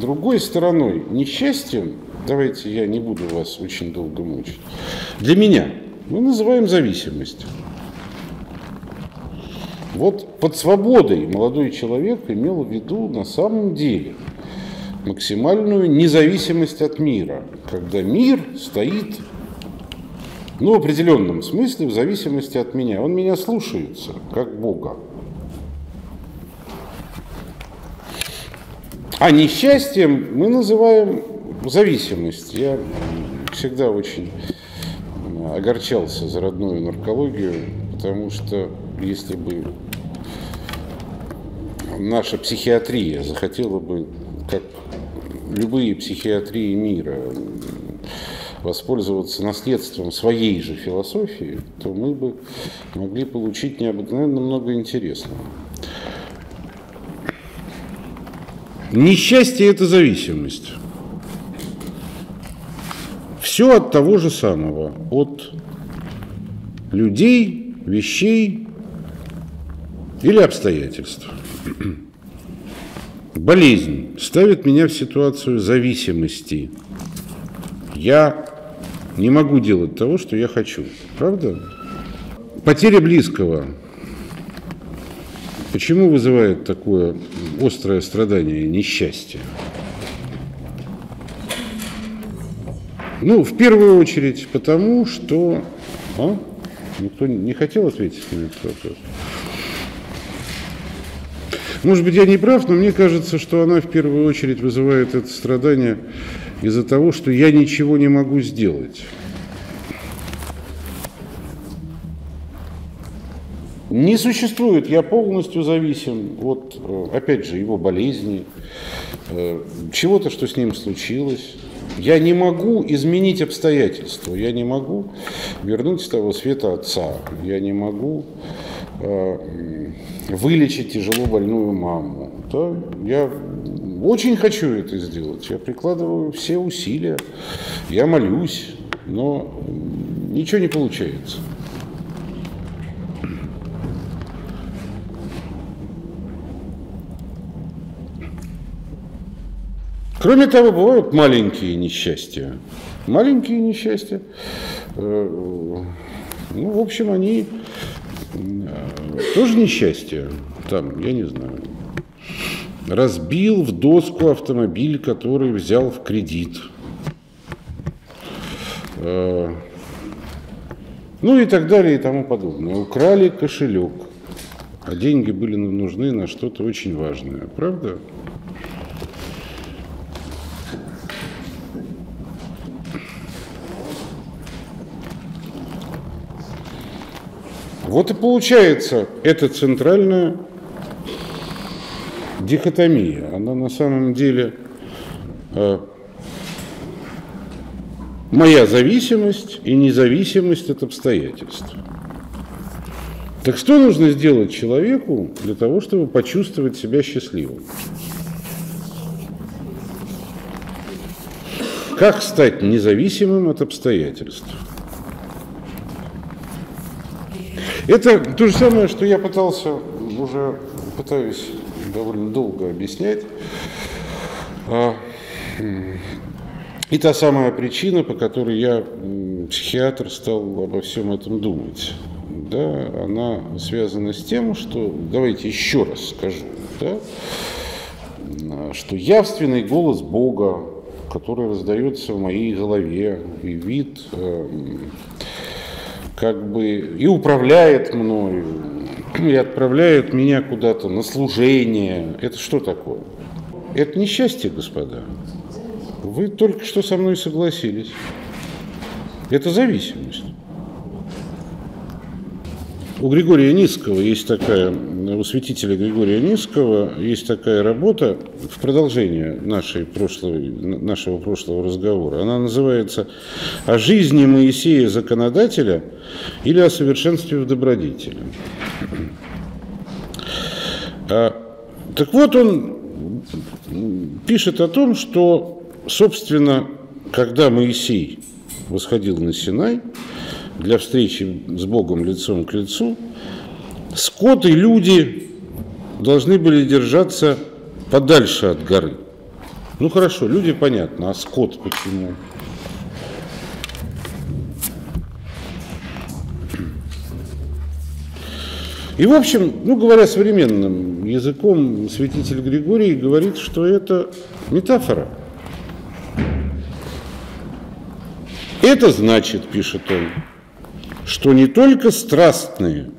другой стороной, несчастьем, давайте я не буду вас очень долго мучить, для меня мы называем зависимость. Вот под свободой молодой человек имел в виду на самом деле максимальную независимость от мира, когда мир стоит ну, в определенном смысле в зависимости от меня. Он меня слушается, как Бога. А несчастьем мы называем зависимость. Я всегда очень огорчался за родную наркологию, потому что если бы наша психиатрия захотела бы, как любые психиатрии мира, воспользоваться наследством своей же философии, то мы бы могли получить необыкновенно много интересного. Несчастье – это зависимость. Все от того же самого, от людей, вещей или обстоятельств. Болезнь ставит меня в ситуацию зависимости. Я не могу делать того, что я хочу. Правда? Потеря близкого. Почему вызывает такое острое страдание, несчастье? Ну, в первую очередь, потому что... А? Никто не хотел ответить на этот вопрос? Может быть, я не прав, но мне кажется, что она в первую очередь вызывает это страдание из-за того, что я ничего не могу сделать. Не существует, я полностью зависим от, э, опять же, его болезни, э, чего-то, что с ним случилось. Я не могу изменить обстоятельства, я не могу вернуть с того света отца, я не могу э, вылечить тяжело больную маму. Да? Я очень хочу это сделать, я прикладываю все усилия, я молюсь, но ничего не получается. Кроме того, бывают маленькие несчастья. Маленькие несчастья, э, ну, в общем, они э, тоже несчастье. Там, я не знаю, разбил в доску автомобиль, который взял в кредит. Э, ну и так далее и тому подобное. Украли кошелек, а деньги были нужны на что-то очень важное. Правда? Вот и получается эта центральная дихотомия. Она на самом деле э, моя зависимость и независимость от обстоятельств. Так что нужно сделать человеку для того, чтобы почувствовать себя счастливым? Как стать независимым от обстоятельств? Это то же самое, что я пытался, уже пытаюсь довольно долго объяснять. А, и та самая причина, по которой я, психиатр, стал обо всем этом думать. Да, она связана с тем, что, давайте еще раз скажу, да, что явственный голос Бога, который раздается в моей голове, и вид эм, как бы и управляет мною, и отправляет меня куда-то на служение. Это что такое? Это несчастье, господа. Вы только что со мной согласились. Это зависимость. У Григория Низкого есть такая, у святителя Григория Низкого есть такая работа в продолжение нашей прошлой, нашего прошлого разговора. Она называется «О жизни Моисея законодателя или о совершенстве в добродетели». А, так вот, он пишет о том, что, собственно, когда Моисей восходил на Синай, для встречи с Богом лицом к лицу, скот и люди должны были держаться подальше от горы. Ну хорошо, люди понятно, а скот почему? И, в общем, ну, говоря современным языком, святитель Григорий говорит, что это метафора. Это значит, пишет он, что не только страстные,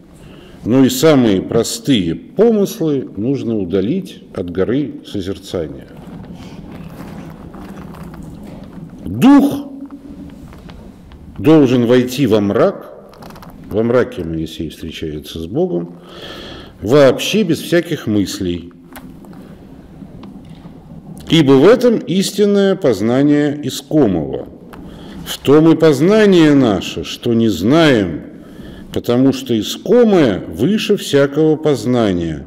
но и самые простые помыслы нужно удалить от горы созерцания. Дух должен войти во мрак, во мраке Моисей встречается с Богом, вообще без всяких мыслей. Ибо в этом истинное познание искомого. В том и познание наше, что не знаем, потому что искомое выше всякого познания,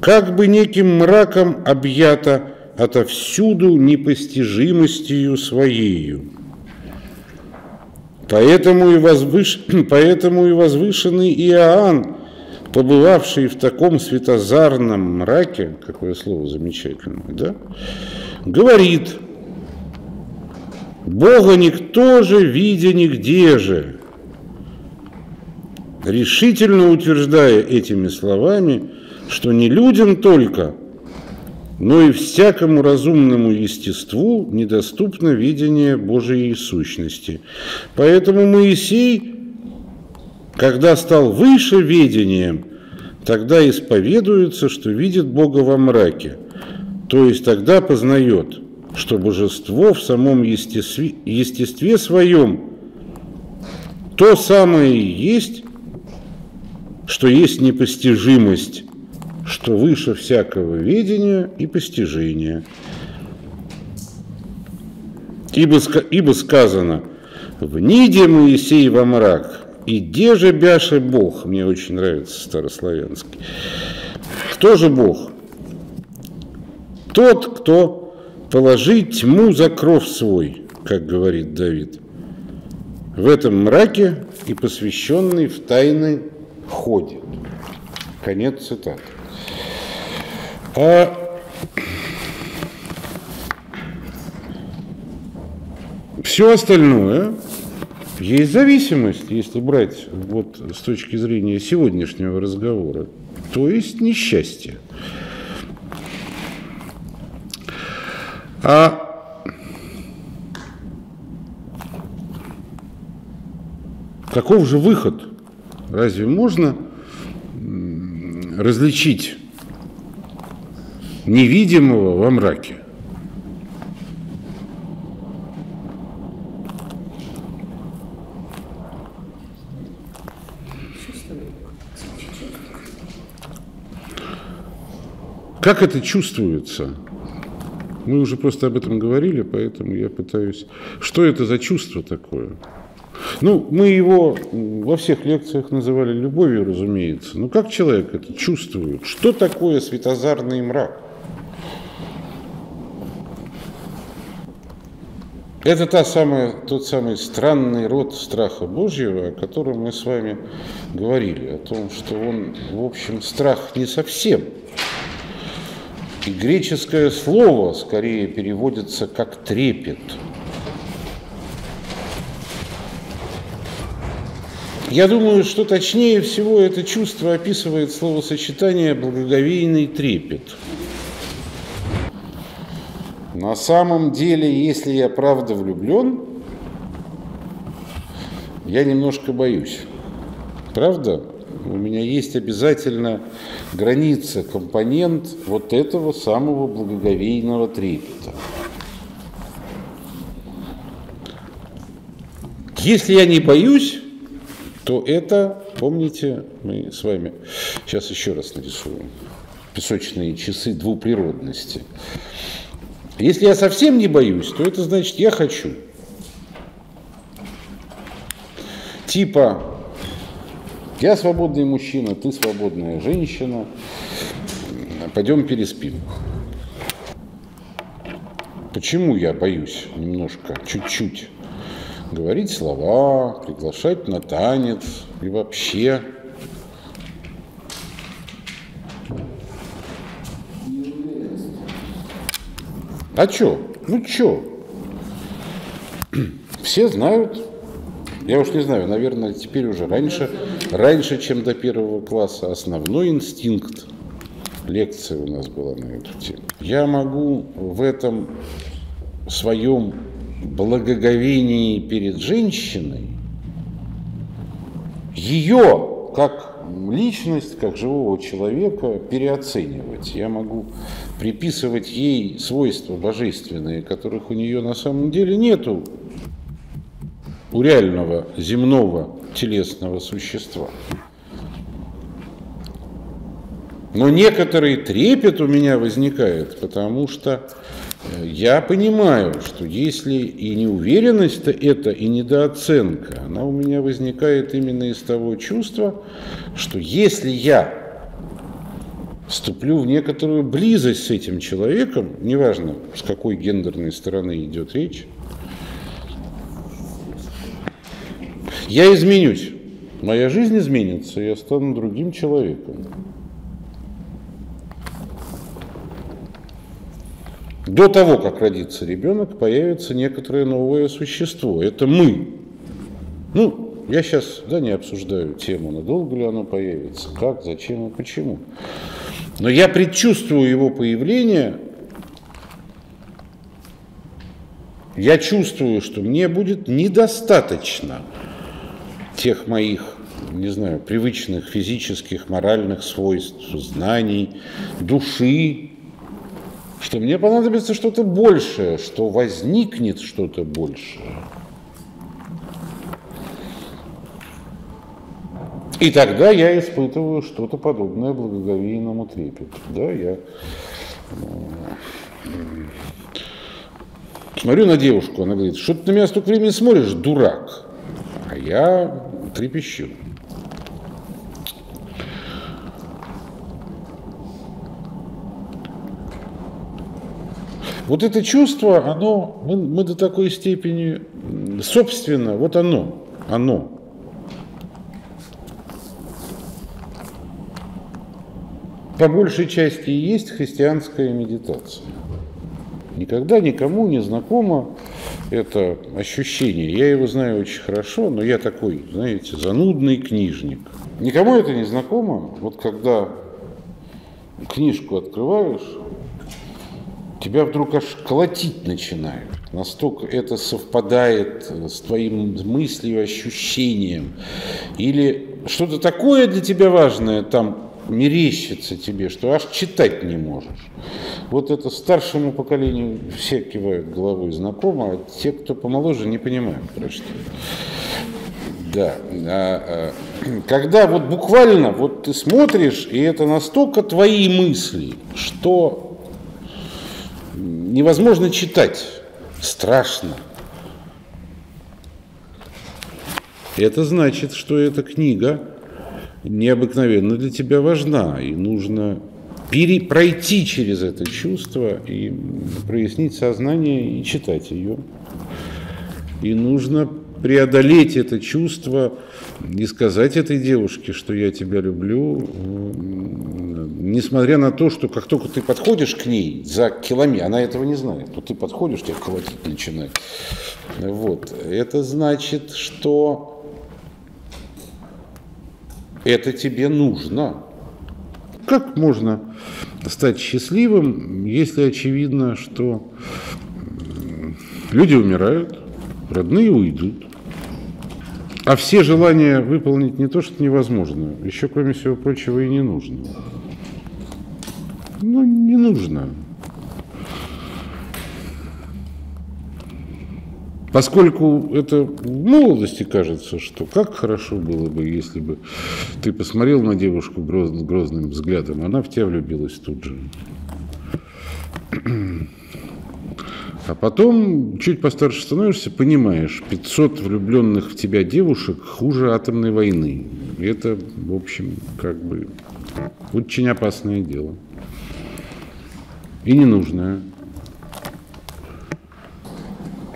как бы неким мраком объято отовсюду непостижимостью своею. Поэтому и, возвыш... Поэтому и возвышенный Иоанн, побывавший в таком светозарном мраке, какое слово замечательное, да, говорит, Бога никто же, видя нигде же, решительно утверждая этими словами, что не людям только – но и всякому разумному естеству недоступно видение Божией сущности. Поэтому Моисей, когда стал выше видением, тогда исповедуется, что видит Бога во мраке, то есть тогда познает, что божество в самом естестве, естестве своем то самое и есть, что есть непостижимость, что выше всякого ведения и постижения. Ибо, ибо сказано, в Ниде Моисей во мрак, и где же бяше Бог? Мне очень нравится старославянский. Кто же Бог? Тот, кто положит тьму за кров свой, как говорит Давид. В этом мраке и посвященный в тайны ходит. Конец цитаты. А все остальное есть зависимость, если брать вот с точки зрения сегодняшнего разговора, то есть несчастье. А каков же выход? Разве можно различить невидимого во мраке. Как это чувствуется? Мы уже просто об этом говорили, поэтому я пытаюсь... Что это за чувство такое? Ну, мы его во всех лекциях называли любовью, разумеется. Но как человек это чувствует? Что такое светозарный мрак? Это та самая, тот самый странный род страха Божьего, о котором мы с вами говорили, о том, что он, в общем, страх не совсем. И греческое слово скорее переводится как трепет. Я думаю, что точнее всего это чувство описывает словосочетание «благоговейный трепет». На самом деле, если я правда влюблен, я немножко боюсь. Правда? У меня есть обязательно граница, компонент вот этого самого благоговейного трепета. Если я не боюсь, то это, помните, мы с вами сейчас еще раз нарисуем песочные часы двуприродности. Если я совсем не боюсь, то это значит, я хочу. Типа, я свободный мужчина, ты свободная женщина, пойдем переспим. Почему я боюсь немножко, чуть-чуть? Говорить слова, приглашать на танец и вообще А чё? Ну чё? Все знают. Я уж не знаю, наверное, теперь уже раньше, раньше, чем до первого класса, основной инстинкт. Лекция у нас была на эту тему. Я могу в этом своем благоговении перед женщиной ее как личность, как живого человека переоценивать. Я могу приписывать ей свойства божественные, которых у нее на самом деле нету у реального земного телесного существа. Но некоторый трепет у меня возникает, потому что я понимаю, что если и неуверенность это, и недооценка, она у меня возникает именно из того чувства, что если я вступлю в некоторую близость с этим человеком, неважно, с какой гендерной стороны идет речь, я изменюсь. Моя жизнь изменится, я стану другим человеком. До того, как родится ребенок, появится некоторое новое существо. Это мы. Ну, я сейчас да, не обсуждаю тему, надолго ли оно появится, как, зачем и почему. Но я предчувствую его появление, я чувствую, что мне будет недостаточно тех моих, не знаю, привычных физических, моральных свойств, знаний, души, что мне понадобится что-то большее, что возникнет что-то большее. И тогда я испытываю что-то подобное благоговейному трепету. Да, я смотрю на девушку, она говорит, что ты на меня столько времени смотришь, дурак. А я трепещу. Вот это чувство, оно, мы, мы до такой степени, собственно, вот оно, оно. По большей части и есть христианская медитация. Никогда никому не знакомо это ощущение. Я его знаю очень хорошо, но я такой, знаете, занудный книжник. Никому это не знакомо. Вот когда книжку открываешь, тебя вдруг аж колотить начинают. Настолько это совпадает с твоим мыслью, ощущением. Или что-то такое для тебя важное там мерещится тебе, что аж читать не можешь. Вот это старшему поколению все кивают головой знакомо, а те, кто помоложе, не понимают про что. Да. А, а, когда вот буквально вот ты смотришь, и это настолько твои мысли, что невозможно читать, страшно. Это значит, что эта книга необыкновенно для тебя важна, и нужно пере, пройти через это чувство и прояснить сознание и читать ее. И нужно преодолеть это чувство и сказать этой девушке, что я тебя люблю, несмотря на то, что как только ты подходишь к ней за километр, она этого не знает, то ты подходишь, тебя колотить начинает. Вот. Это значит, что это тебе нужно. Как можно стать счастливым, если очевидно, что люди умирают, родные уйдут, а все желания выполнить не то, что невозможно, еще, кроме всего прочего, и не нужно. Ну, не нужно. Поскольку это в молодости кажется, что как хорошо было бы, если бы ты посмотрел на девушку гроз, грозным взглядом, она в тебя влюбилась тут же. А потом, чуть постарше становишься, понимаешь, 500 влюбленных в тебя девушек хуже атомной войны. Это, в общем, как бы очень опасное дело. И ненужное.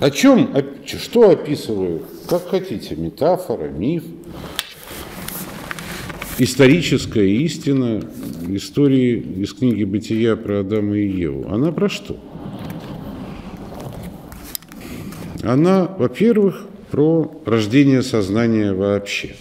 О чем, что описываю? Как хотите, метафора, миф, историческая истина истории из книги «Бытия» про Адама и Еву. Она про что? она, во-первых, про рождение сознания вообще.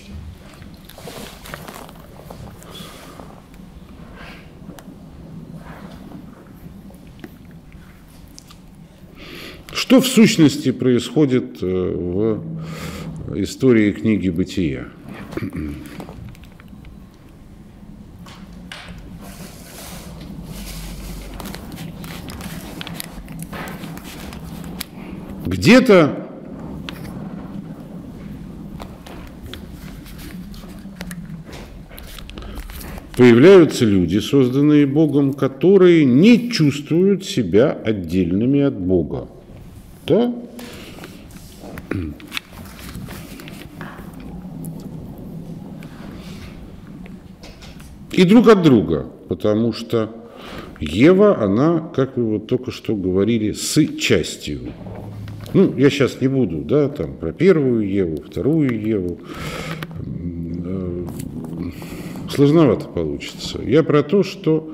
Что в сущности происходит э, в истории книги «Бытия»? Где-то появляются люди, созданные Богом, которые не чувствуют себя отдельными от Бога. Да? И друг от друга, потому что Ева, она, как вы вот только что говорили, с частью. Ну, я сейчас не буду, да, там про первую Еву, вторую Еву. Э, сложновато получится. Я про то, что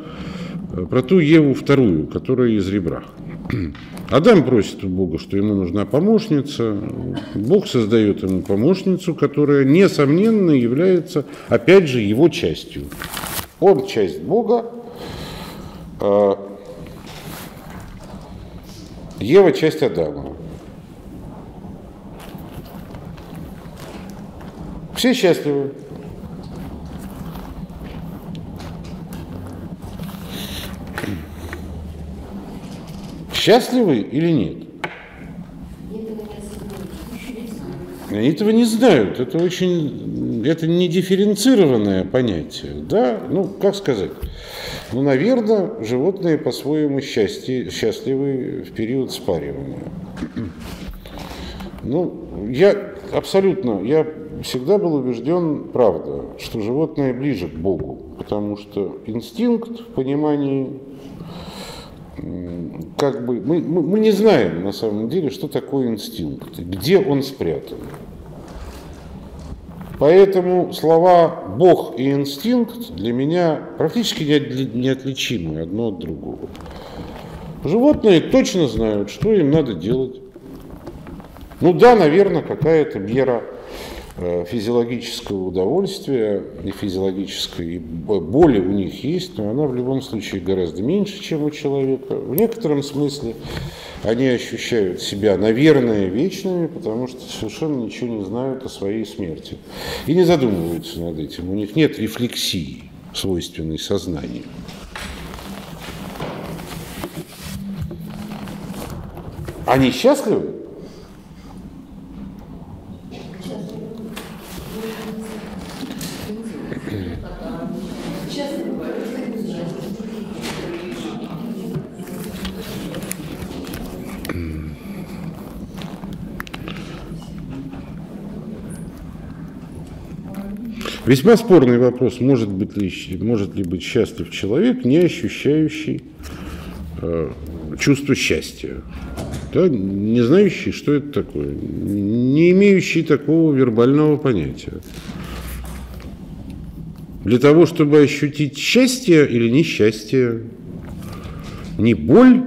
э, про ту Еву вторую, которая из ребра. Адам просит у Бога, что ему нужна помощница. Бог создает ему помощницу, которая, несомненно, является, опять же, его частью. Он часть Бога, а Ева часть Адама. Все счастливы. Счастливы или нет? Они этого не знают. Это очень, это не дифференцированное понятие. Да, ну, как сказать? Ну, наверное, животные по-своему счастье, счастливы в период спаривания. Ну, я абсолютно, я всегда был убежден, правда, что животное ближе к Богу, потому что инстинкт в понимании, как бы, мы, мы, мы не знаем на самом деле, что такое инстинкт, где он спрятан. Поэтому слова «Бог» и «инстинкт» для меня практически неотличимы одно от другого. Животные точно знают, что им надо делать. Ну да, наверное, какая-то мера физиологического удовольствия и физиологической боли у них есть, но она в любом случае гораздо меньше, чем у человека. В некотором смысле они ощущают себя, наверное, вечными, потому что совершенно ничего не знают о своей смерти. И не задумываются над этим. У них нет рефлексии, свойственной сознанию. Они счастливы? Весьма спорный вопрос, может, быть ли, может ли быть счастлив человек, не ощущающий э, чувство счастья, да, не знающий, что это такое, не имеющий такого вербального понятия. Для того, чтобы ощутить счастье или несчастье, не боль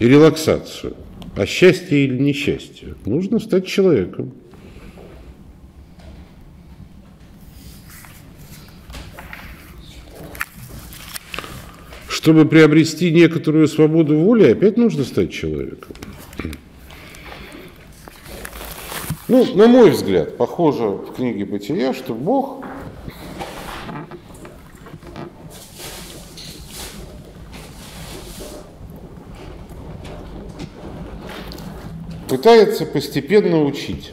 и релаксацию, а счастье или несчастье, нужно стать человеком. Чтобы приобрести некоторую свободу воли, опять нужно стать человеком. Ну, на мой взгляд, похоже в книге «Бытия», что Бог пытается постепенно учить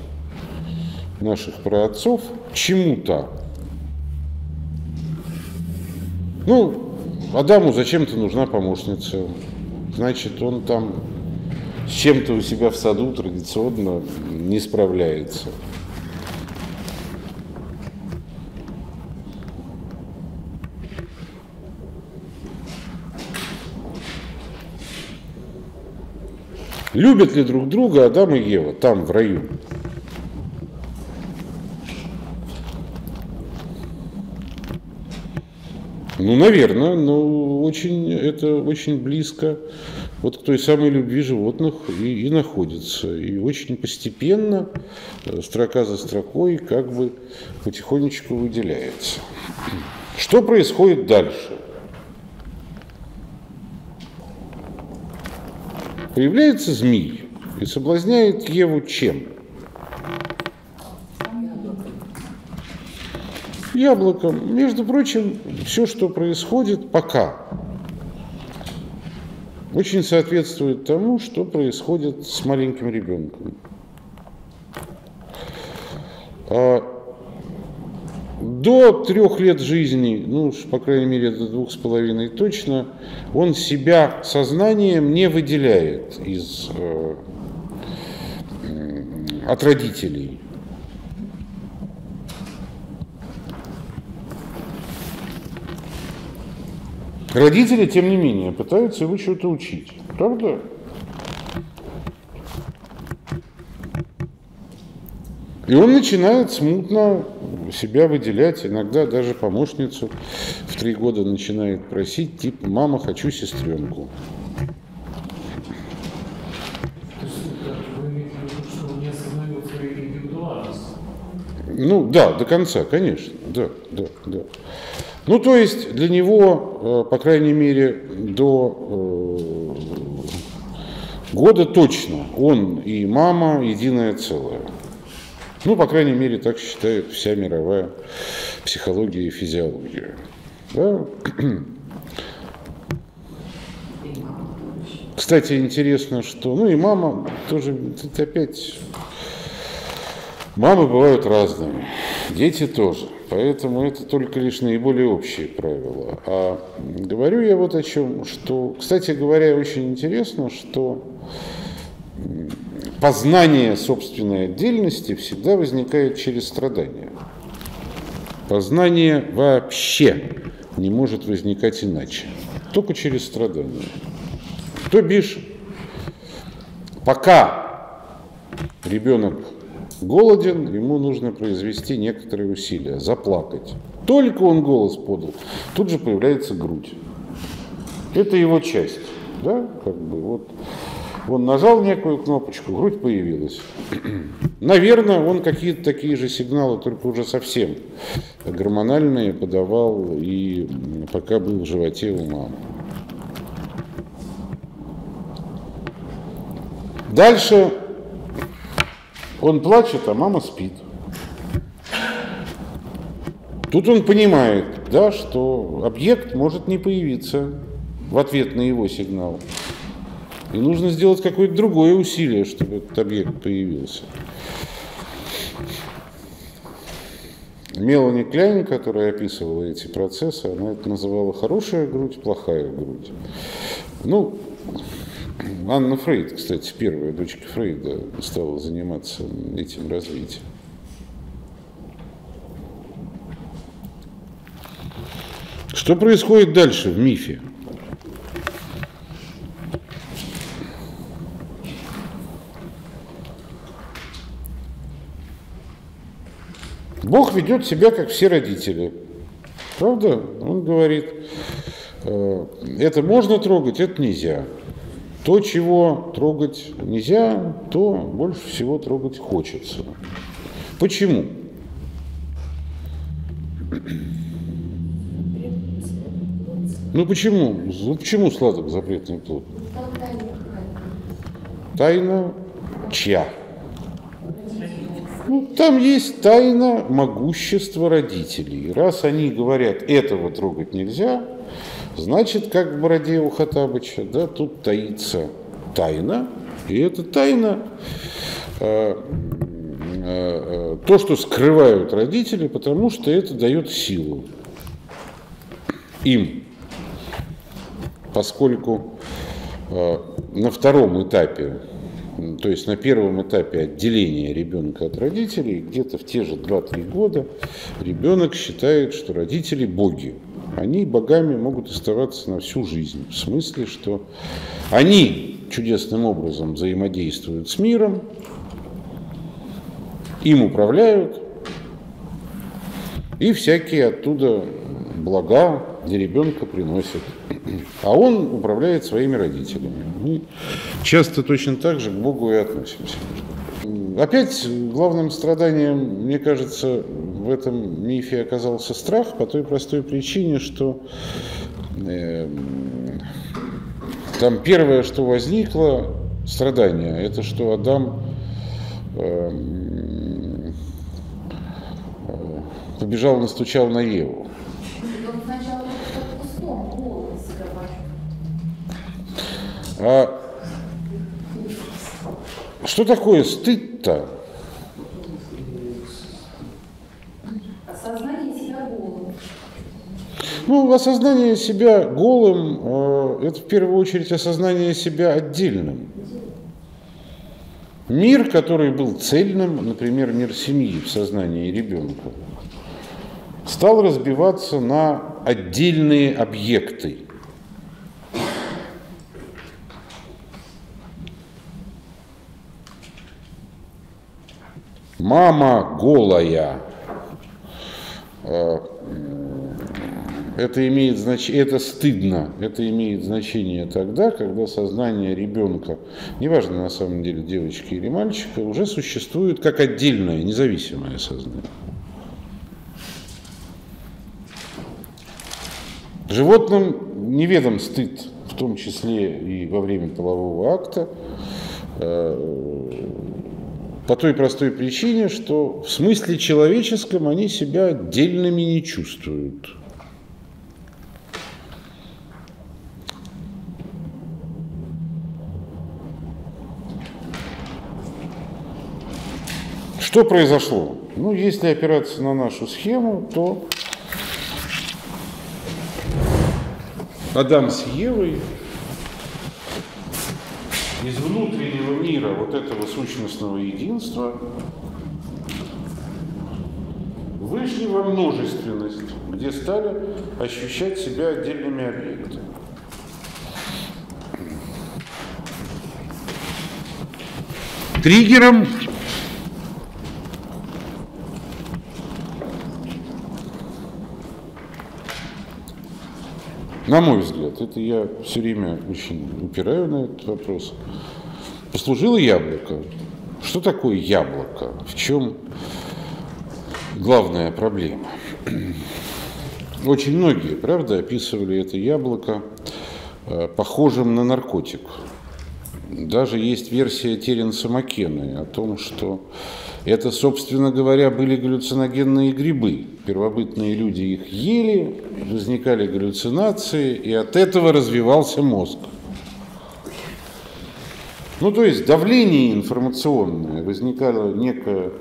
наших праотцов чему-то. Ну, Адаму зачем-то нужна помощница. Значит, он там с чем-то у себя в саду традиционно не справляется. Любят ли друг друга Адам и Ева там, в раю? Ну, наверное, но очень, это очень близко вот к той самой любви животных и, и находится. И очень постепенно, э, строка за строкой, как бы потихонечку выделяется. Что происходит дальше? Появляется змей и соблазняет Еву чем? Яблоком. Между прочим, все, что происходит пока, очень соответствует тому, что происходит с маленьким ребенком. А до трех лет жизни, ну, по крайней мере, до двух с половиной точно, он себя сознанием не выделяет из, э, от родителей. Родители, тем не менее, пытаются его что-то учить. Правда? И он начинает смутно себя выделять, иногда даже помощницу в три года начинает просить, типа, мама, хочу сестренку. Ну да, до конца, конечно, да, да, да. Ну, то есть для него, э, по крайней мере, до э, года точно он и мама единое целое. Ну, по крайней мере, так считает вся мировая психология и физиология. Да? Кстати, интересно, что... Ну и мама тоже, это опять... Мамы бывают разными, дети тоже. Поэтому это только лишь наиболее общие правила. А говорю я вот о чем, что, кстати говоря, очень интересно, что познание собственной отдельности всегда возникает через страдания. Познание вообще не может возникать иначе, только через страдания. То бишь, пока ребенок голоден, ему нужно произвести некоторые усилия, заплакать. Только он голос подал, тут же появляется грудь. Это его часть. Да? Как бы вот он нажал некую кнопочку, грудь появилась. Наверное, он какие-то такие же сигналы, только уже совсем гормональные, подавал и пока был в животе у мамы. Дальше он плачет, а мама спит. Тут он понимает, да, что объект может не появиться в ответ на его сигнал. И нужно сделать какое-то другое усилие, чтобы этот объект появился. Мелани Кляйн, которая описывала эти процессы, она это называла хорошая грудь, плохая грудь. Ну, Анна Фрейд, кстати, первая дочка Фрейда, стала заниматься этим развитием. Что происходит дальше в мифе? Бог ведет себя, как все родители. Правда? Он говорит, э, это можно трогать, это нельзя. То, чего трогать нельзя, то больше всего трогать хочется. Почему? Ну почему? Ну, почему сладок запретный плод? Тайна чья? Ну, там есть тайна могущества родителей. Раз они говорят, этого трогать нельзя, значит, как в бороде у Хатабыча, да, тут таится тайна, и эта тайна э, э, э, то, что скрывают родители, потому что это дает силу им, поскольку э, на втором этапе то есть на первом этапе отделения ребенка от родителей, где-то в те же 2-3 года ребенок считает, что родители боги. Они богами могут оставаться на всю жизнь. В смысле, что они чудесным образом взаимодействуют с миром, им управляют, и всякие оттуда блага для ребенка приносит. А он управляет своими родителями. Мы часто точно так же к Богу и относимся. Опять главным страданием, мне кажется, в этом мифе оказался страх по той простой причине, что э, там первое, что возникло, страдание, это что Адам э, побежал, настучал на Еву. А что такое стыд-то? Осознание себя голым. Ну, осознание себя голым э, – это в первую очередь осознание себя отдельным. Мир, который был цельным, например, мир семьи в сознании ребенка, стал разбиваться на отдельные объекты – Мама голая. Это имеет значение, это стыдно, это имеет значение тогда, когда сознание ребенка, неважно на самом деле девочки или мальчика, уже существует как отдельное, независимое сознание. Животным неведом стыд, в том числе и во время полового акта, э, по той простой причине, что в смысле человеческом они себя отдельными не чувствуют. Что произошло? Ну, если опираться на нашу схему, то Адам с Евой из внутреннего мира вот этого сущностного единства вышли во множественность, где стали ощущать себя отдельными объектами. Триггером на мой взгляд, это я все время очень упираю на этот вопрос, послужило яблоко. Что такое яблоко? В чем главная проблема? Очень многие, правда, описывали это яблоко э, похожим на наркотик. Даже есть версия Теренса Маккены о том, что это, собственно говоря, были галлюциногенные грибы. Первобытные люди их ели, возникали галлюцинации, и от этого развивался мозг. Ну, то есть давление информационное, возникало некое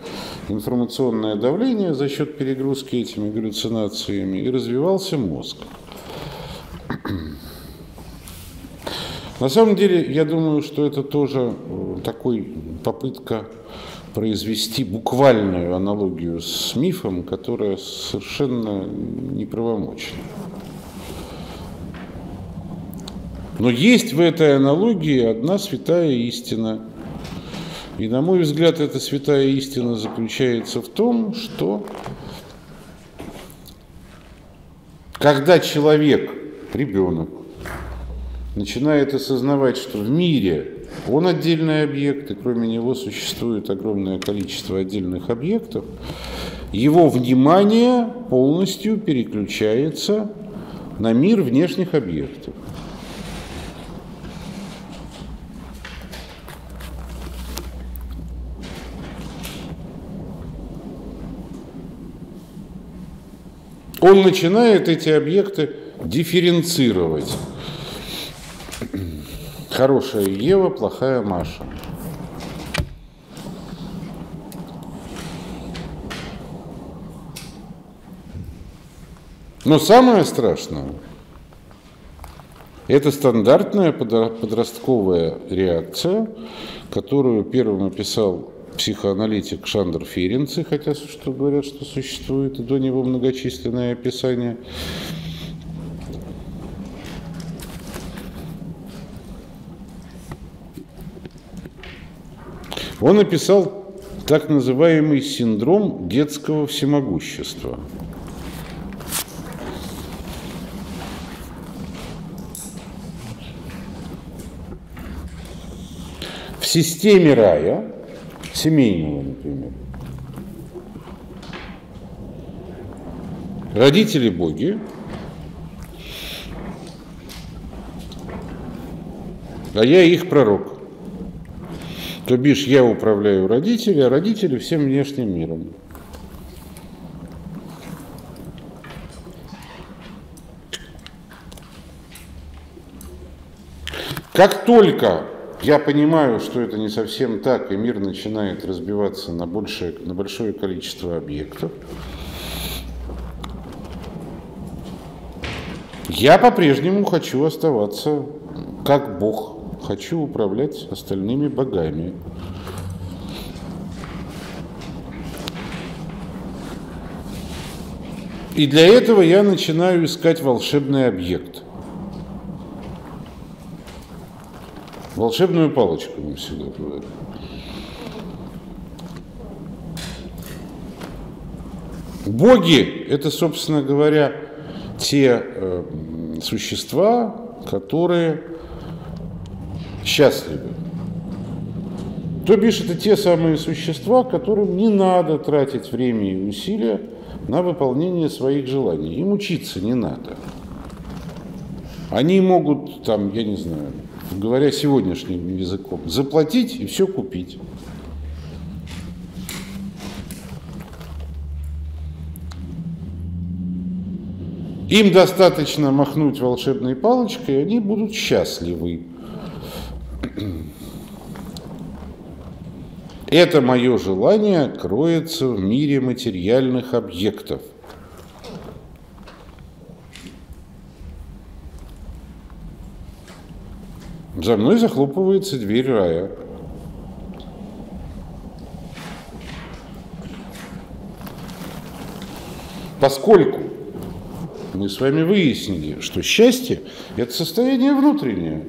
информационное давление за счет перегрузки этими галлюцинациями, и развивался мозг. На самом деле, я думаю, что это тоже э, такой попытка произвести буквальную аналогию с мифом, которая совершенно неправомочна. Но есть в этой аналогии одна святая истина. И, на мой взгляд, эта святая истина заключается в том, что когда человек, ребенок, начинает осознавать, что в мире он отдельный объект, и кроме него существует огромное количество отдельных объектов. Его внимание полностью переключается на мир внешних объектов. Он начинает эти объекты дифференцировать Хорошая Ева, плохая Маша. Но самое страшное – это стандартная подростковая реакция, которую первым описал психоаналитик Шандер Ференци, хотя что говорят, что существует до него многочисленное описание – Он написал так называемый синдром детского всемогущества. В системе рая, семейного, например, родители боги, а я их пророк. То бишь я управляю родителями, а родители всем внешним миром. Как только я понимаю, что это не совсем так, и мир начинает разбиваться на большее, на большое количество объектов, я по-прежнему хочу оставаться как Бог, хочу управлять остальными богами. И для этого я начинаю искать волшебный объект – Волшебную палочку мы всегда говорим. Боги – это, собственно говоря, те э, существа, которые счастливы. То бишь, это те самые существа, которым не надо тратить время и усилия на выполнение своих желаний. Им учиться не надо. Они могут, там, я не знаю, говоря сегодняшним языком, заплатить и все купить. Им достаточно махнуть волшебной палочкой, и они будут счастливы. Это мое желание кроется в мире материальных объектов – За мной захлопывается дверь рая. Поскольку мы с вами выяснили, что счастье – это состояние внутреннее.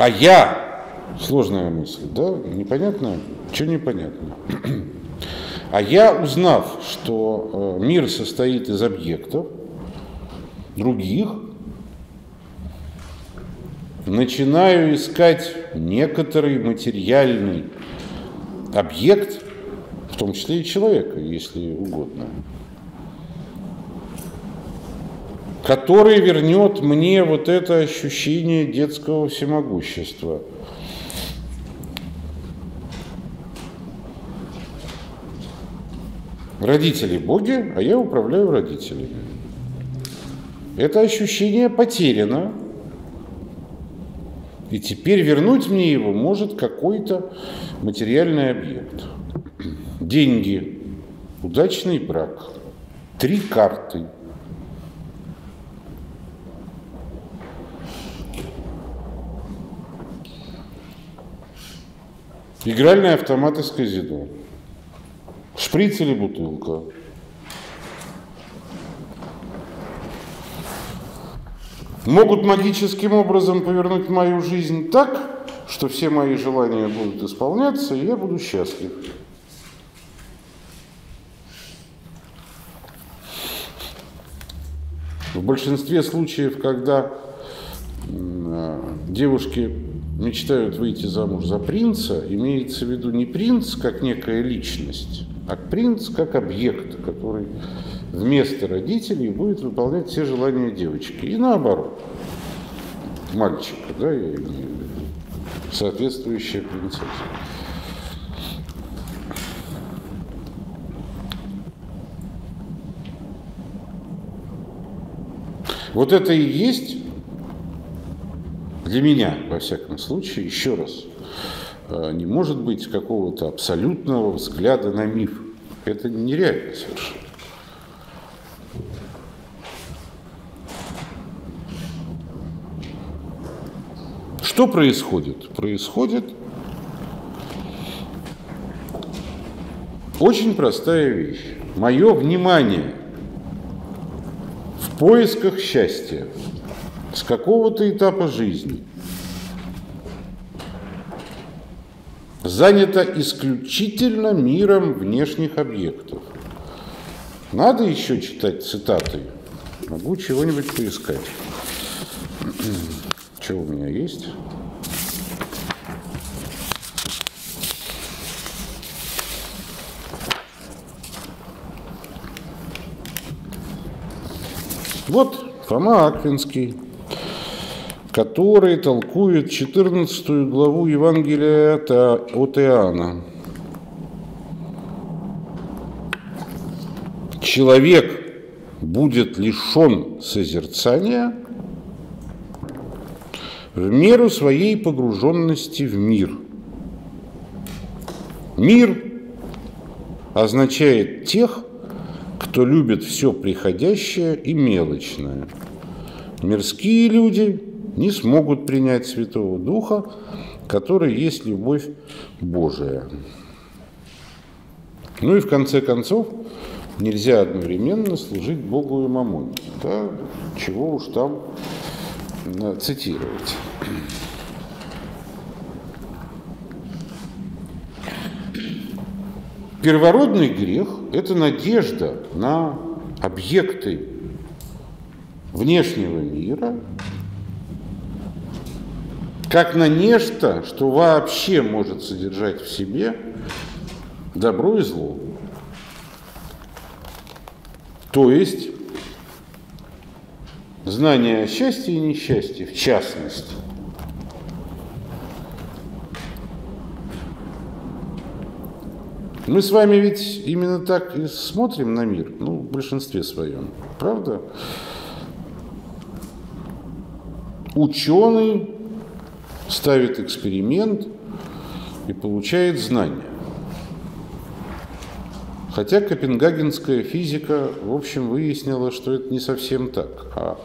А я Сложная мысль, да? Непонятно? Что непонятно? А я, узнав, что э, мир состоит из объектов, других, начинаю искать некоторый материальный объект, в том числе и человека, если угодно, который вернет мне вот это ощущение детского всемогущества – Родители боги, а я управляю родителями. Это ощущение потеряно. И теперь вернуть мне его может какой-то материальный объект. Деньги, удачный брак, три карты. Игральный автомат из казино. Шприц или бутылка? Могут магическим образом повернуть мою жизнь так, что все мои желания будут исполняться, и я буду счастлив. В большинстве случаев, когда девушки мечтают выйти замуж за принца, имеется в виду не принц как некая личность, а принц как объект, который вместо родителей будет выполнять все желания девочки. И наоборот, мальчика, да, я имею в виду, соответствующая принцесса. Вот это и есть для меня, во всяком случае, еще раз, Э, не может быть какого-то абсолютного взгляда на миф. Это нереально совершенно. Что происходит? Происходит очень простая вещь. Мое внимание в поисках счастья с какого-то этапа жизни занято исключительно миром внешних объектов. Надо еще читать цитаты. Могу чего-нибудь поискать. Что у меня есть? Вот Фома Аквинский, который толкует 14 главу Евангелия от Иоанна. Человек будет лишен созерцания в меру своей погруженности в мир. Мир означает тех, кто любит все приходящее и мелочное. Мирские люди не смогут принять Святого Духа, который есть любовь Божия. Ну и в конце концов, нельзя одновременно служить Богу и Мамоне. Да? Чего уж там э, цитировать. Первородный грех – это надежда на объекты внешнего мира, как на нечто, что вообще может содержать в себе добро и зло. То есть знание о счастье и несчастье, в частности – Мы с вами ведь именно так и смотрим на мир, ну, в большинстве своем. Правда? Ученый ставит эксперимент и получает знания. Хотя копенгагенская физика, в общем, выяснила, что это не совсем так. А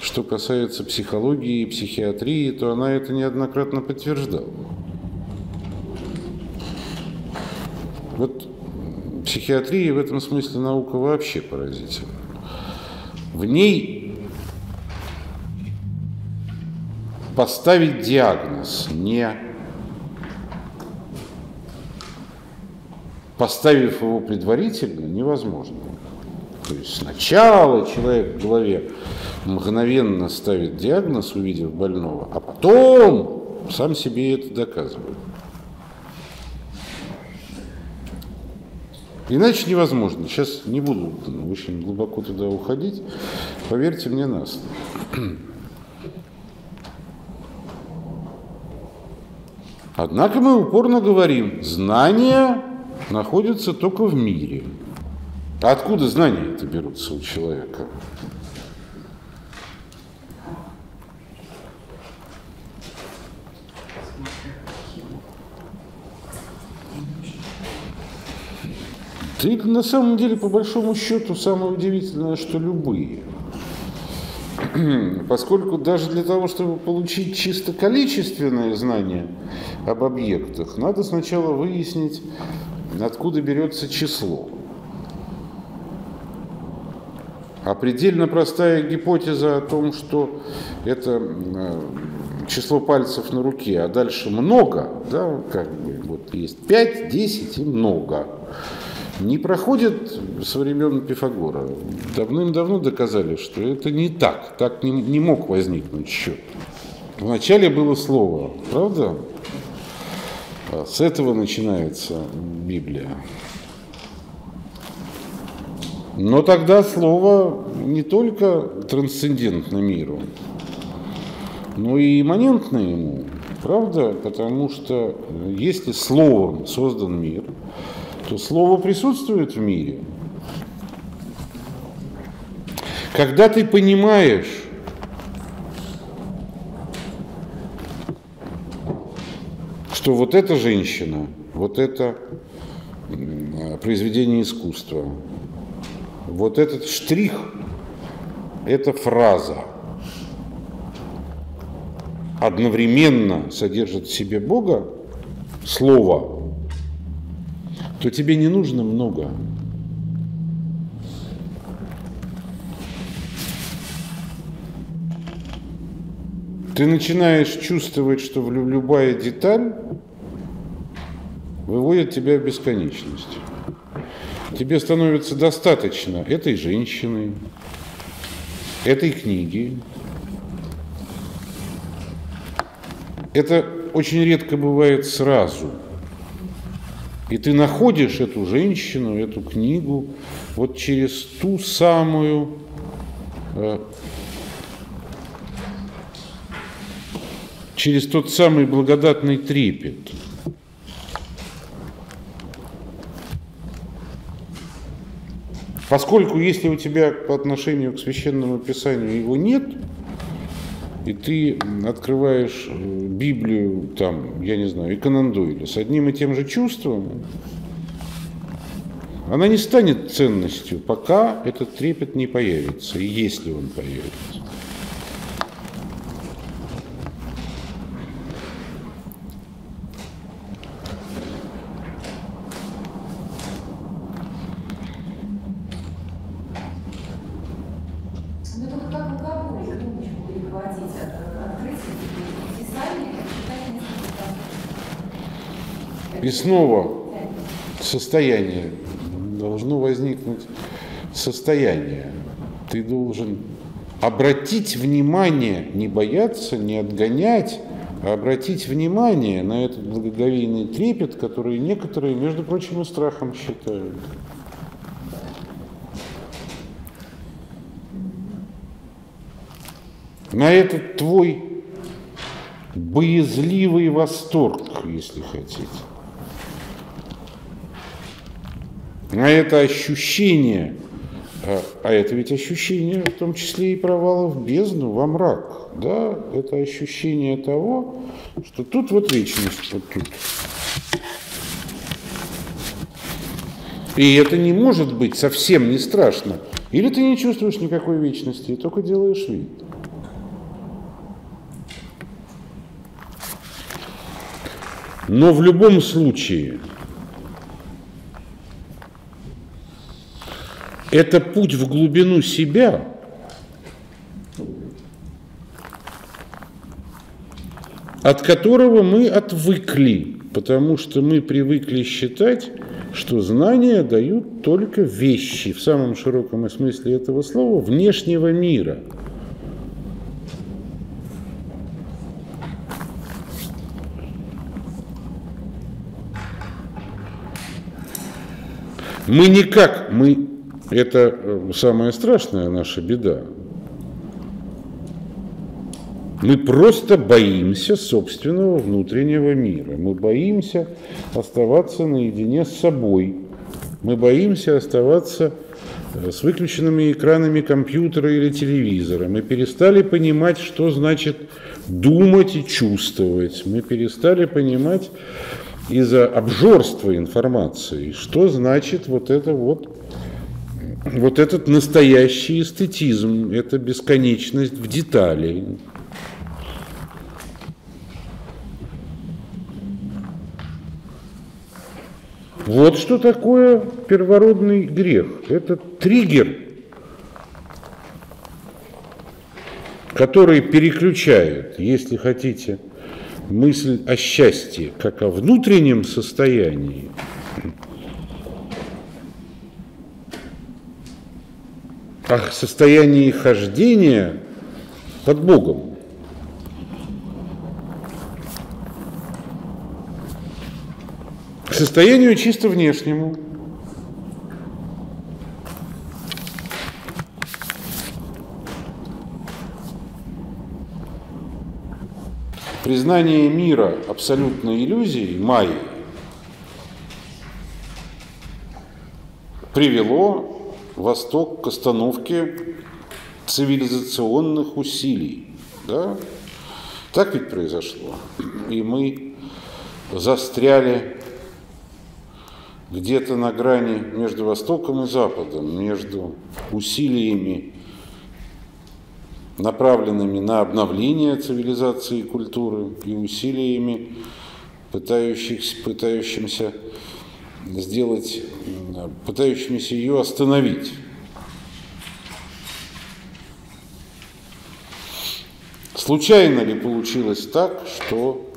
что касается психологии и психиатрии, то она это неоднократно подтверждала. Вот психиатрия в этом смысле наука вообще поразительна. В ней поставить диагноз, не поставив его предварительно, невозможно. То есть сначала человек в голове мгновенно ставит диагноз, увидев больного, а потом сам себе это доказывает. Иначе невозможно. Сейчас не буду очень глубоко туда уходить. Поверьте мне нас. Однако мы упорно говорим, знания находятся только в мире. А откуда знания это берутся у человека? И на самом деле, по большому счету, самое удивительное, что любые. Поскольку даже для того, чтобы получить чисто количественное знание об объектах, надо сначала выяснить, откуда берется число. А предельно простая гипотеза о том, что это э, число пальцев на руке, а дальше много, да, как бы, вот есть 5, 10 и много – не проходит со времен Пифагора. Давным-давно доказали, что это не так, так не, не мог возникнуть счет. Вначале было слово, правда? А с этого начинается Библия. Но тогда слово не только трансцендентно миру, но и имманентно ему, правда? Потому что если словом создан мир – то слово присутствует в мире. Когда ты понимаешь, что вот эта женщина, вот это произведение искусства, вот этот штрих, эта фраза одновременно содержит в себе Бога, Слово, то тебе не нужно много. Ты начинаешь чувствовать, что любая деталь выводят тебя в бесконечность. Тебе становится достаточно этой женщины, этой книги. Это очень редко бывает сразу. И ты находишь эту женщину, эту книгу вот через ту самую э, через тот самый благодатный трепет. Поскольку если у тебя по отношению к священному писанию его нет, и ты открываешь э, Библию, там, я не знаю, иконандуиля с одним и тем же чувством, она не станет ценностью, пока этот трепет не появится, и если он появится. И снова состояние, должно возникнуть состояние. Ты должен обратить внимание, не бояться, не отгонять, а обратить внимание на этот благоговейный трепет, который некоторые, между прочим, и страхом считают. На этот твой боязливый восторг, если хотите. А это ощущение, а, а это ведь ощущение в том числе и провала в бездну, во мрак, да, это ощущение того, что тут вот вечность, вот тут. И это не может быть совсем не страшно. Или ты не чувствуешь никакой вечности, и только делаешь вид. Но в любом случае это путь в глубину себя, от которого мы отвыкли, потому что мы привыкли считать, что знания дают только вещи, в самом широком смысле этого слова, внешнего мира. Мы никак, мы это э, самая страшная наша беда. Мы просто боимся собственного внутреннего мира. Мы боимся оставаться наедине с собой. Мы боимся оставаться э, с выключенными экранами компьютера или телевизора. Мы перестали понимать, что значит думать и чувствовать. Мы перестали понимать из-за обжорства информации, что значит вот это вот вот этот настоящий эстетизм, это бесконечность в детали. Вот что такое первородный грех. Это триггер, который переключает, если хотите, мысль о счастье, как о внутреннем состоянии, о состоянии хождения под Богом. К состоянию чисто внешнему. Признание мира абсолютной иллюзией, майей, привело Восток к остановке цивилизационных усилий. Да? Так ведь произошло. И мы застряли где-то на грани между Востоком и Западом, между усилиями, направленными на обновление цивилизации и культуры, и усилиями, пытающихся, пытающимся сделать, пытающимися ее остановить. Случайно ли получилось так, что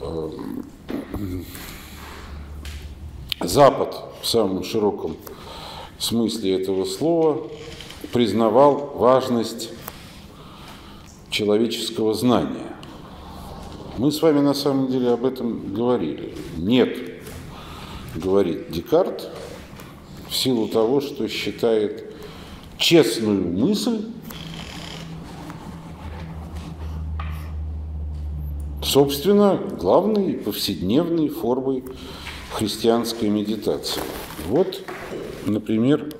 э, Запад в самом широком смысле этого слова признавал важность человеческого знания. Мы с вами на самом деле об этом говорили. Нет, говорит Декарт, в силу того, что считает честную мысль собственно, главной повседневной формой христианской медитации. Вот, например,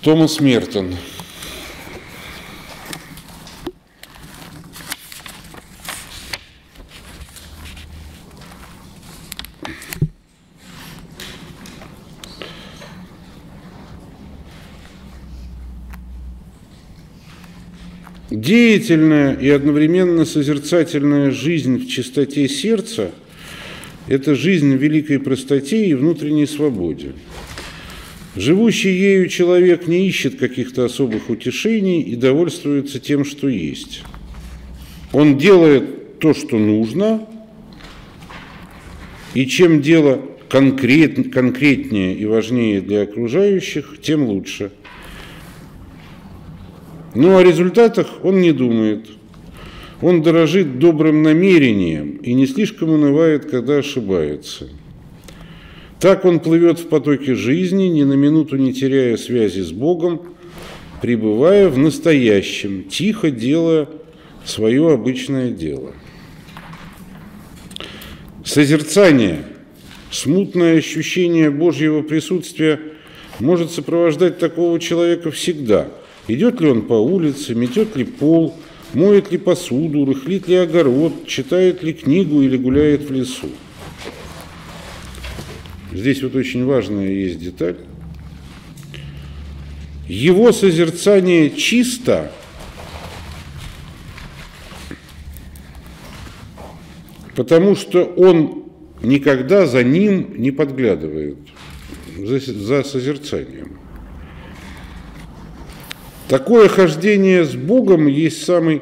Томас Мертон. Деятельная и одновременно созерцательная жизнь в чистоте сердца – это жизнь в великой простоте и внутренней свободе. Живущий ею человек не ищет каких-то особых утешений и довольствуется тем, что есть. Он делает то, что нужно, и чем дело конкрет, конкретнее и важнее для окружающих, тем лучше. Но о результатах он не думает. Он дорожит добрым намерением и не слишком унывает, когда ошибается – так он плывет в потоке жизни, ни на минуту не теряя связи с Богом, пребывая в настоящем, тихо делая свое обычное дело. Созерцание, смутное ощущение Божьего присутствия может сопровождать такого человека всегда. Идет ли он по улице, метет ли пол, моет ли посуду, рыхлит ли огород, читает ли книгу или гуляет в лесу. Здесь вот очень важная есть деталь. Его созерцание чисто, потому что он никогда за ним не подглядывает, за, за созерцанием. Такое хождение с Богом есть самый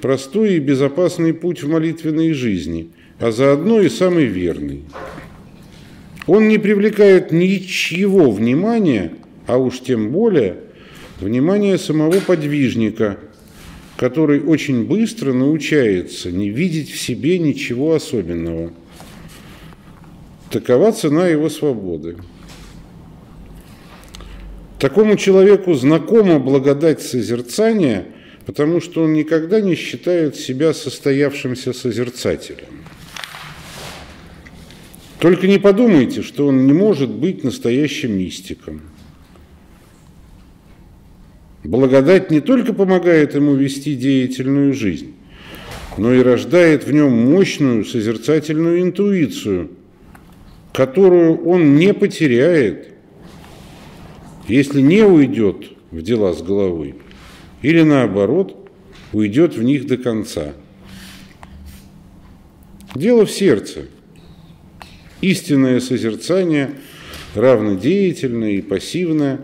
простой и безопасный путь в молитвенной жизни, а заодно и самый верный. Он не привлекает ничего внимания, а уж тем более внимания самого подвижника, который очень быстро научается не видеть в себе ничего особенного. Такова цена его свободы. Такому человеку знакома благодать созерцания, потому что он никогда не считает себя состоявшимся созерцателем. Только не подумайте, что он не может быть настоящим мистиком. Благодать не только помогает ему вести деятельную жизнь, но и рождает в нем мощную созерцательную интуицию, которую он не потеряет, если не уйдет в дела с головой, или наоборот, уйдет в них до конца. Дело в сердце – Истинное созерцание, равнодеятельное и пассивное,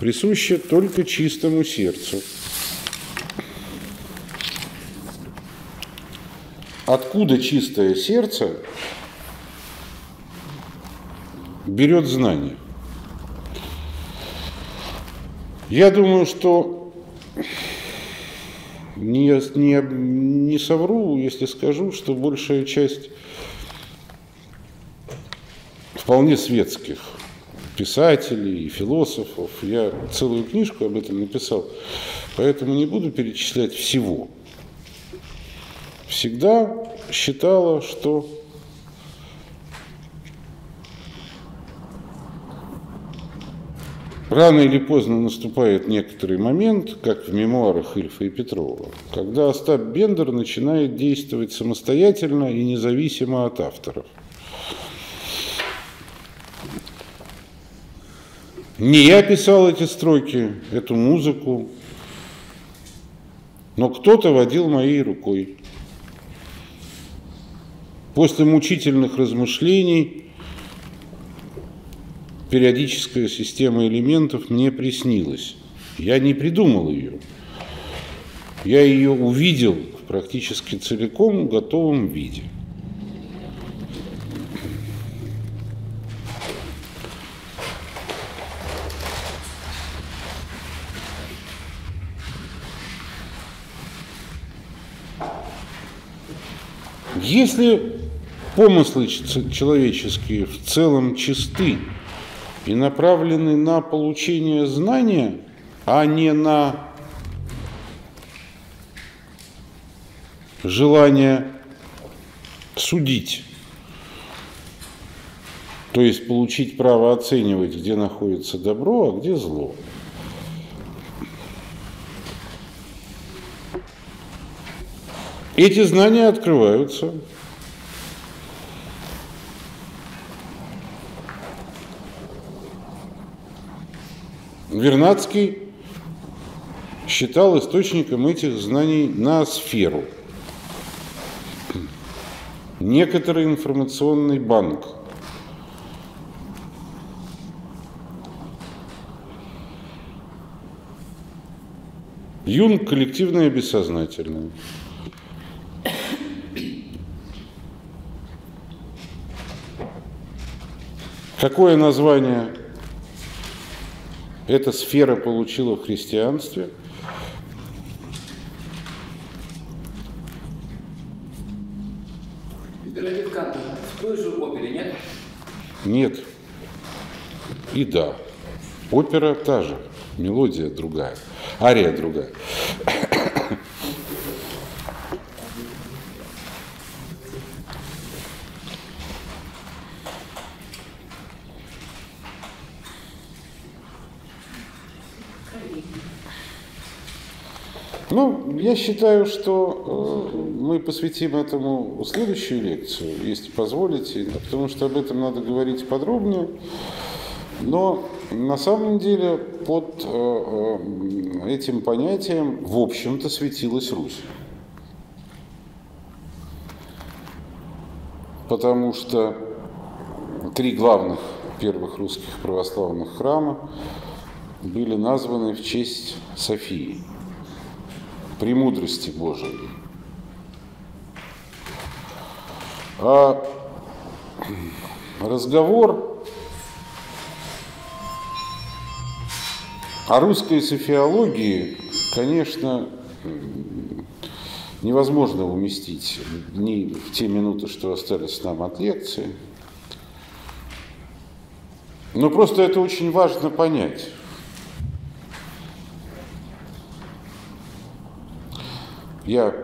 присуще только чистому сердцу. Откуда чистое сердце берет знание? Я думаю, что не, не, не совру, если скажу, что большая часть вполне светских писателей и философов. Я целую книжку об этом написал, поэтому не буду перечислять всего. Всегда считала, что Рано или поздно наступает некоторый момент, как в мемуарах Ильфа и Петрова, когда Остап Бендер начинает действовать самостоятельно и независимо от авторов – Не я писал эти строки, эту музыку, но кто-то водил моей рукой. После мучительных размышлений периодическая система элементов мне приснилась. Я не придумал ее. Я ее увидел практически целиком в готовом виде. Если помыслы человеческие в целом чисты, и направлены на получение знания, а не на желание судить, то есть получить право оценивать, где находится добро, а где зло. Эти знания открываются. Вернадский считал источником этих знаний на сферу. Некоторый информационный банк. Юнг – коллективное бессознательное. Какое название эта сфера получила в христианстве? в той же опере, нет? Нет. И да. Опера та же, мелодия другая, ария другая. Ну, я считаю, что э, мы посвятим этому следующую лекцию, если позволите, потому что об этом надо говорить подробнее. Но на самом деле под э, э, этим понятием, в общем-то, светилась Русь. Потому что три главных первых русских православных храма были названы в честь Софии – премудрости Божией. А разговор о русской софиологии, конечно, невозможно уместить ни в те минуты, что остались нам от лекции. Но просто это очень важно понять. Я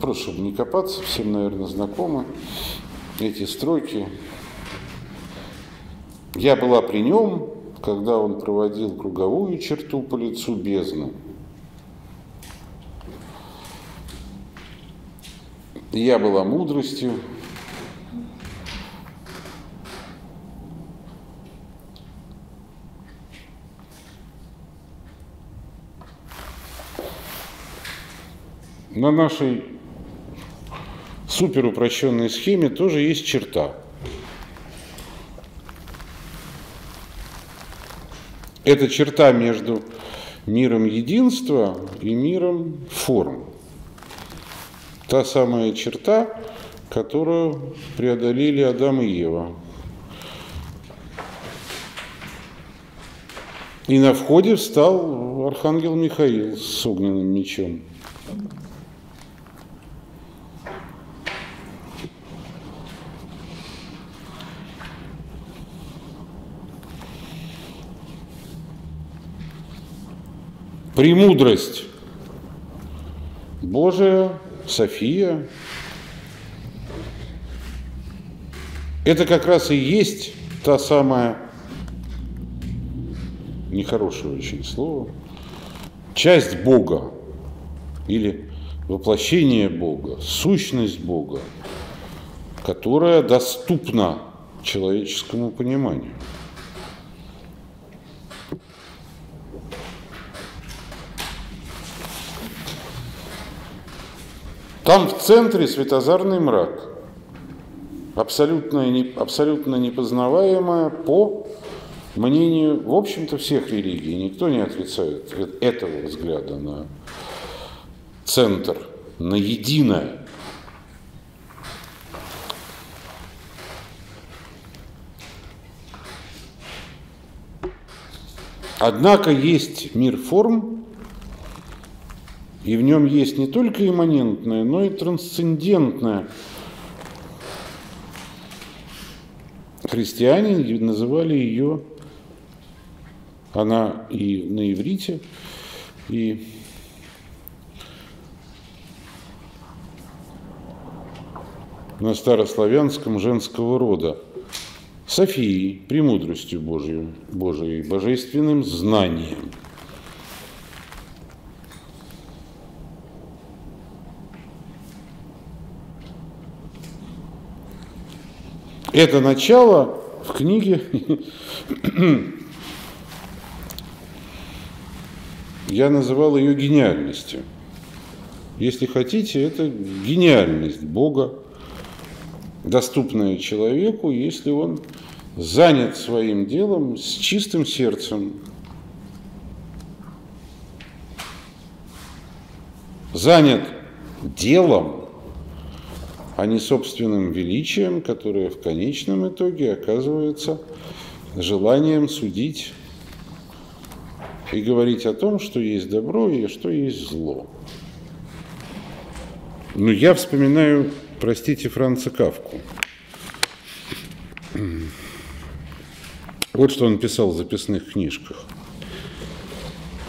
просто, чтобы не копаться, всем, наверное, знакомы эти строки. Я была при нем, когда он проводил круговую черту по лицу бездны. Я была мудростью, на нашей супер упрощенной схеме тоже есть черта. Это черта между миром единства и миром форм. Та самая черта, которую преодолели Адам и Ева. И на входе встал архангел Михаил с огненным мечом. Премудрость Божия, София. Это как раз и есть та самая, нехорошее очень слово, часть Бога или воплощение Бога, сущность Бога, которая доступна человеческому пониманию. Там в центре светозарный мрак, абсолютно, не, абсолютно непознаваемое по мнению, в общем-то, всех религий. Никто не отрицает этого взгляда на центр, на единое. Однако есть мир форм, и в нем есть не только имманентное, но и трансцендентное. Христиане называли ее, она и на иврите, и на старославянском женского рода. Софией, премудростью Божией, Божией божественным знанием – Это начало в книге я называл ее гениальностью. Если хотите, это гениальность Бога, доступная человеку, если он занят своим делом с чистым сердцем, занят делом, а не собственным величием, которое в конечном итоге оказывается желанием судить и говорить о том, что есть добро и что есть зло. Но я вспоминаю простите Франца Кавку. Вот что он писал в записных книжках.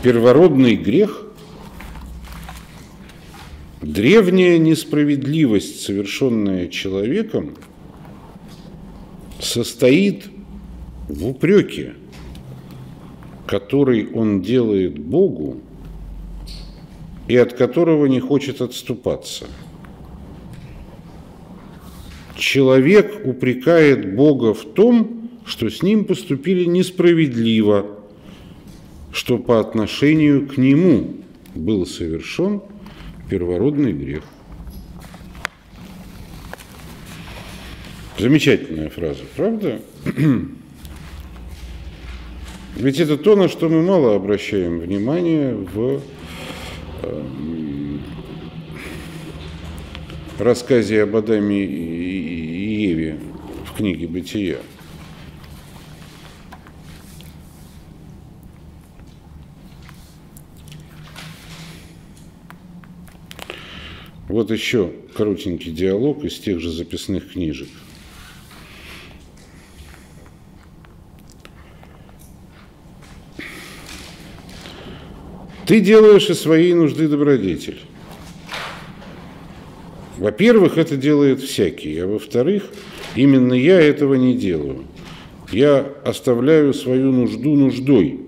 Первородный грех – древняя несправедливость, совершенная человеком, состоит в упреке, который он делает Богу и от которого не хочет отступаться – человек упрекает Бога в том, что с ним поступили несправедливо, что по отношению к нему был совершен первородный грех. Замечательная фраза, правда? Ведь это то, на что мы мало обращаем внимание в эм, рассказе об Адаме и Еве в книге «Бытия». Вот еще коротенький диалог из тех же записных книжек. Ты делаешь из своей нужды добродетель. Во-первых, это делает всякий, а во-вторых, именно я этого не делаю. Я оставляю свою нужду нуждой.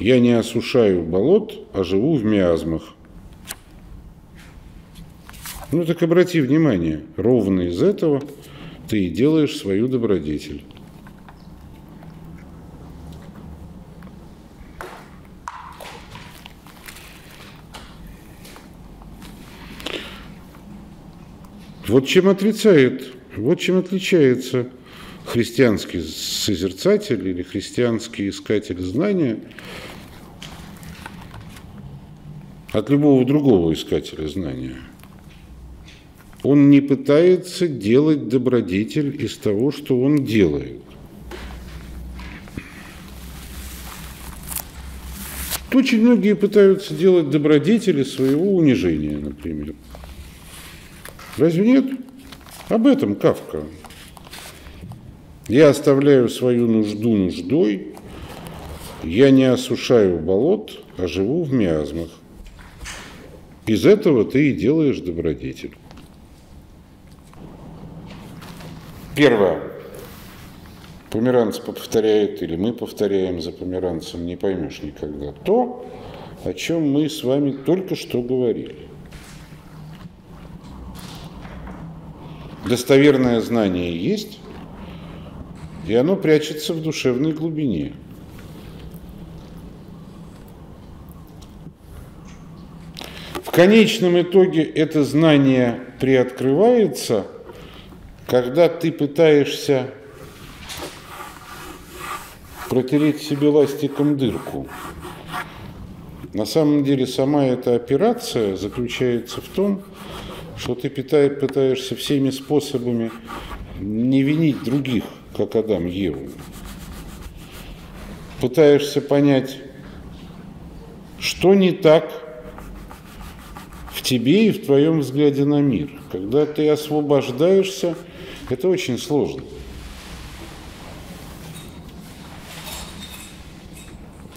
Я не осушаю болот, а живу в миазмах. Ну так обрати внимание, ровно из этого ты и делаешь свою добродетель. Вот чем отрицает, вот чем отличается христианский созерцатель или христианский искатель знания от любого другого искателя знания. Он не пытается делать добродетель из того, что он делает. Очень многие пытаются делать добродетели своего унижения, например. Разве нет? Об этом Кавка. Я оставляю свою нужду нуждой, я не осушаю болот, а живу в миазмах. Из этого ты и делаешь добродетель. Первое. Померанц повторяет, или мы повторяем за померанцем, не поймешь никогда, то, о чем мы с вами только что говорили. достоверное знание есть, и оно прячется в душевной глубине. В конечном итоге это знание приоткрывается, когда ты пытаешься протереть себе ластиком дырку. На самом деле сама эта операция заключается в том, что ты пытаешься всеми способами не винить других, как Адам Еву. Пытаешься понять, что не так в тебе и в твоем взгляде на мир. Когда ты освобождаешься, это очень сложно.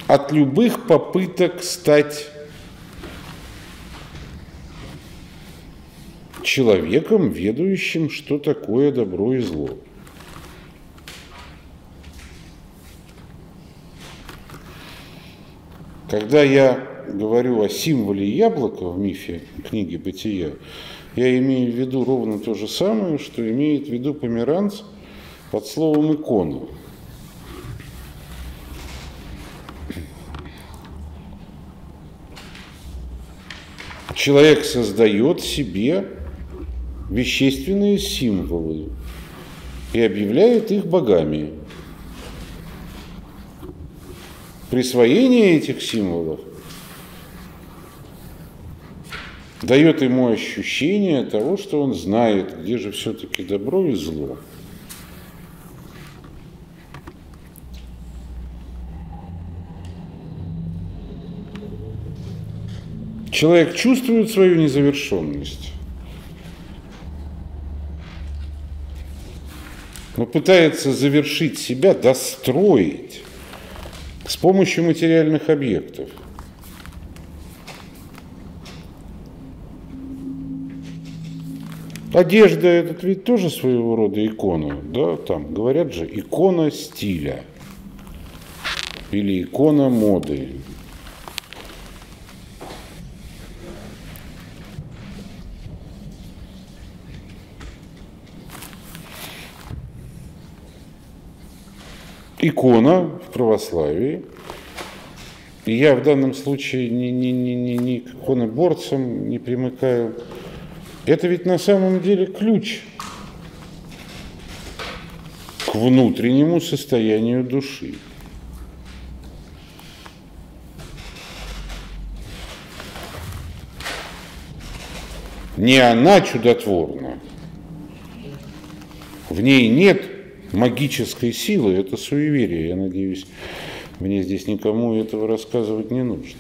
От любых попыток стать человеком, ведущим, что такое добро и зло. Когда я говорю о символе яблока в мифе книги «Бытия», я имею в виду ровно то же самое, что имеет в виду померанц под словом «икона». Человек создает себе вещественные символы и объявляет их богами. Присвоение этих символов дает ему ощущение того, что он знает, где же все-таки добро и зло. Человек чувствует свою незавершенность. но пытается завершить себя, достроить с помощью материальных объектов. Одежда – это ведь тоже своего рода икона, да, там говорят же икона стиля или икона моды. икона в православии. И я в данном случае ни, ни, ни, ни, ни к иконоборцам не примыкаю. Это ведь на самом деле ключ к внутреннему состоянию души. Не она чудотворна, в ней нет магической силы, это суеверие. Я надеюсь, мне здесь никому этого рассказывать не нужно.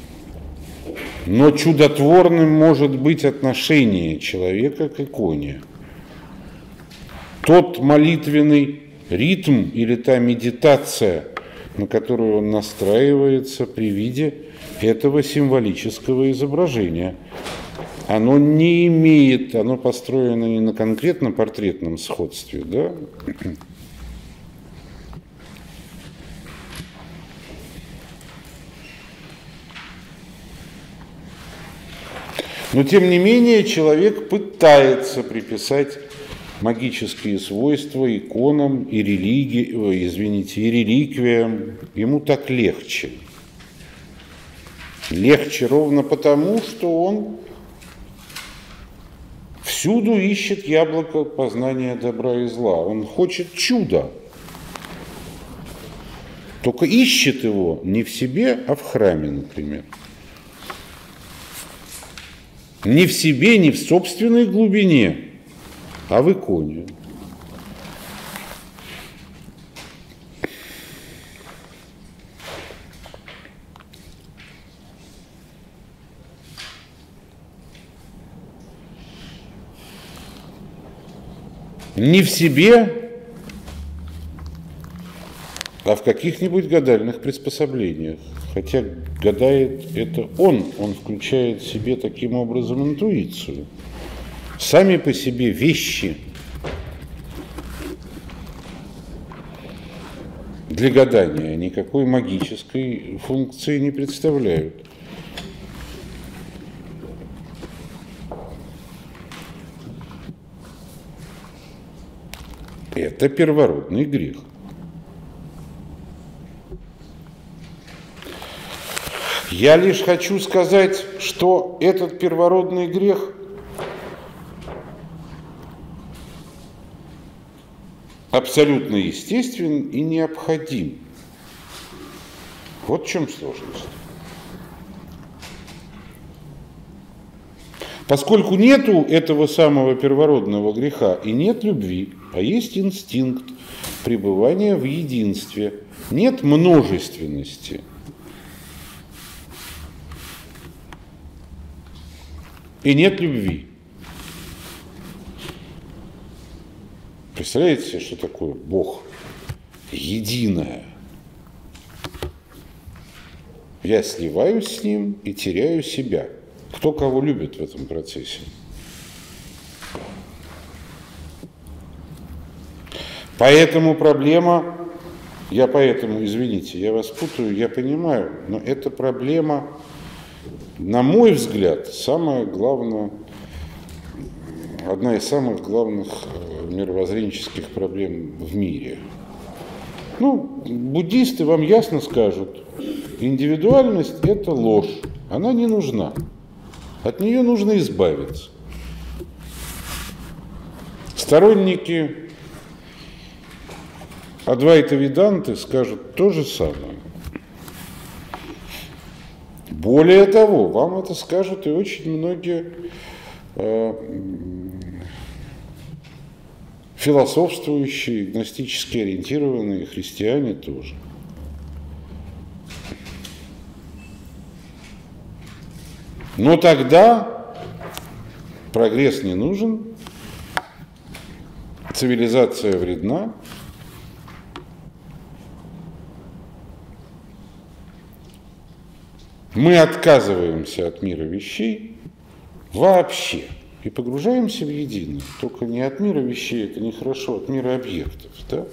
Но чудотворным может быть отношение человека к иконе. Тот молитвенный ритм или та медитация, на которую он настраивается при виде этого символического изображения. Оно не имеет, оно построено не на конкретно портретном сходстве, да? Но тем не менее человек пытается приписать магические свойства иконам и религии, извините, и реликвиям. Ему так легче. Легче ровно потому, что он всюду ищет яблоко познания добра и зла. Он хочет чуда. Только ищет его не в себе, а в храме, например. Не в себе, не в собственной глубине, а в иконе. Не в себе, а в каких-нибудь гадальных приспособлениях. Хотя гадает это он, он включает в себе таким образом интуицию. Сами по себе вещи для гадания никакой магической функции не представляют. Это первородный грех. Я лишь хочу сказать, что этот первородный грех абсолютно естествен и необходим. Вот в чем сложность. Поскольку нету этого самого первородного греха и нет любви, а есть инстинкт пребывания в единстве, нет множественности – и нет любви. Представляете что такое Бог? Единое. Я сливаюсь с ним и теряю себя. Кто кого любит в этом процессе? Поэтому проблема, я поэтому, извините, я вас путаю, я понимаю, но эта проблема, на мой взгляд, самая главная, одна из самых главных э, мировоззренческих проблем в мире. Ну, буддисты вам ясно скажут, индивидуальность – это ложь, она не нужна, от нее нужно избавиться. Сторонники Адвайта Виданты скажут то же самое. Более того, вам это скажут и очень многие э, философствующие, гностически ориентированные христиане тоже. Но тогда прогресс не нужен, цивилизация вредна, Мы отказываемся от мира вещей вообще и погружаемся в единое. Только не от мира вещей, это нехорошо, от мира объектов. Да?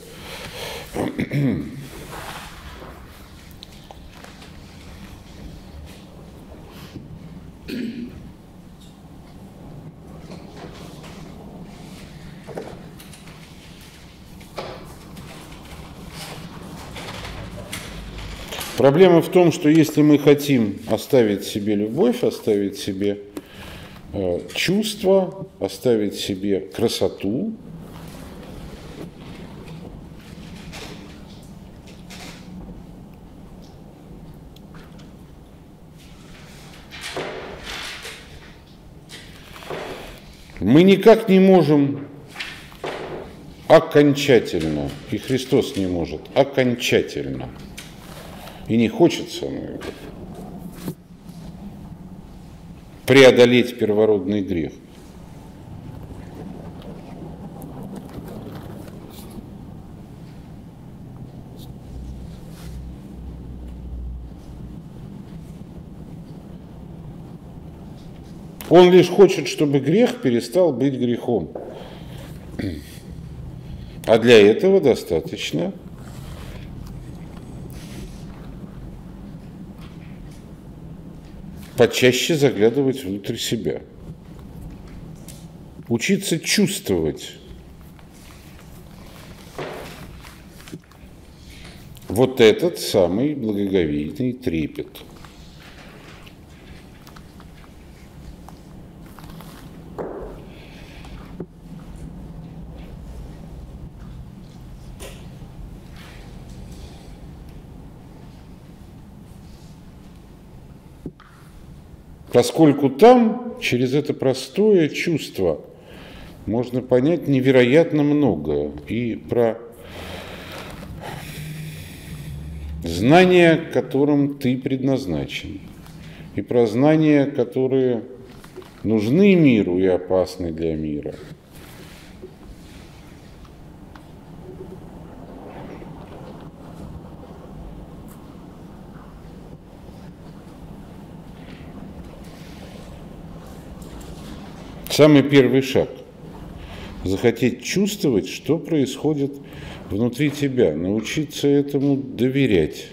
Проблема в том, что если мы хотим оставить себе любовь, оставить себе э, чувство, оставить себе красоту, мы никак не можем окончательно, и Христос не может окончательно – и не хочется преодолеть первородный грех. Он лишь хочет, чтобы грех перестал быть грехом. А для этого достаточно почаще заглядывать внутрь себя. Учиться чувствовать вот этот самый благоговейный трепет – поскольку там через это простое чувство можно понять невероятно многое. И про знания, которым ты предназначен, и про знания, которые нужны миру и опасны для мира – Самый первый шаг – захотеть чувствовать, что происходит внутри тебя, научиться этому доверять.